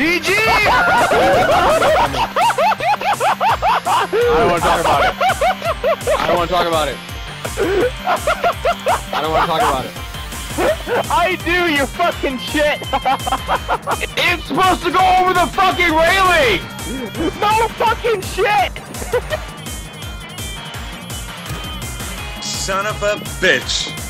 GG! I don't want to talk about it. I don't want to talk about it. I don't want to talk about it. I do, you fucking shit! It's supposed to go over the fucking railing! no fucking shit! Son of a bitch.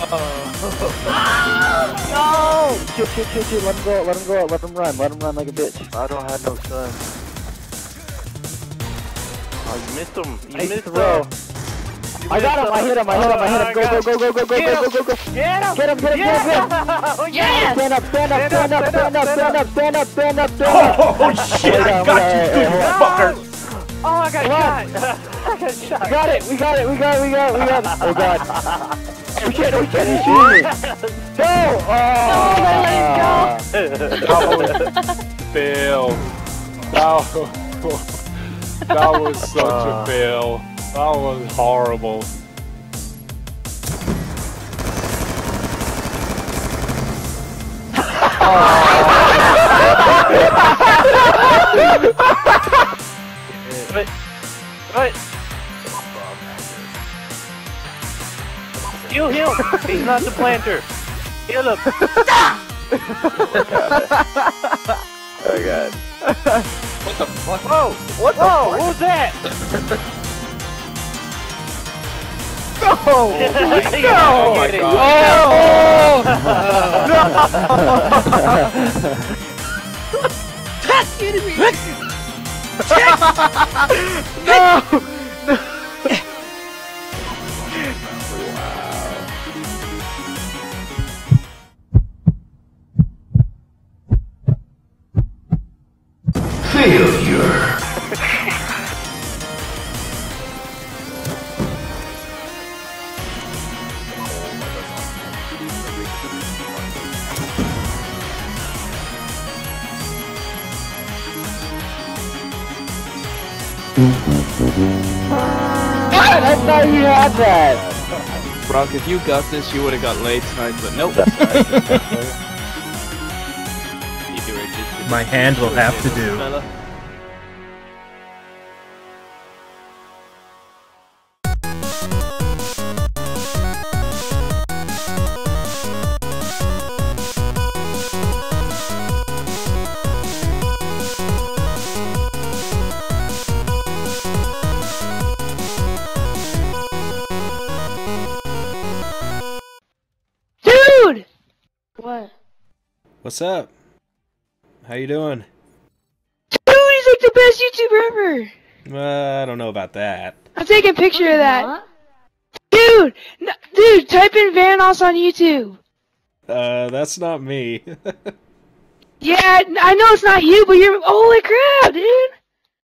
Oh, no! Shit, shit, shit, shit, let him go, let him go, let him run, let him run like a bitch. I don't have no son. Oh, you missed him. You Nice missed throw. him. I got him, I hit him, I hit him, I hit him. Go, go, go, go, go, go, go, go, go, go. Get him! Get him, get him, get him, get him. Yeah! Stand up, stand up, stand up, stand up, stand up, stand up, stand up, stand up. Oh, oh shit! I got you, good fucker. Oh, I got Come on. shot! I got shot! We got it, we got it, we got it, we got it, we got it. Oh god. We can't, we can't, we can't. Go! Oh! No, they let him go. fail. That was, that was such uh. a fail. That was horrible. right. Right. Kill him! He's not the planter! Kill him! Stop. Oh god. What the fuck? Whoa! What the Whoa! What was that? No! oh my God. Oh, god, I thought you had that. Brock, if you got this, you would have got laid tonight, but nope. You were My hand will have to do. What? What's up? How you doing? Dude, he's like the best YouTuber ever! Uh, I don't know about that. I'm taking a picture of that. Dude! No, dude, type in Vanoss on YouTube. Uh, that's not me. Yeah, I know it's not you, but you're. Holy crap, dude!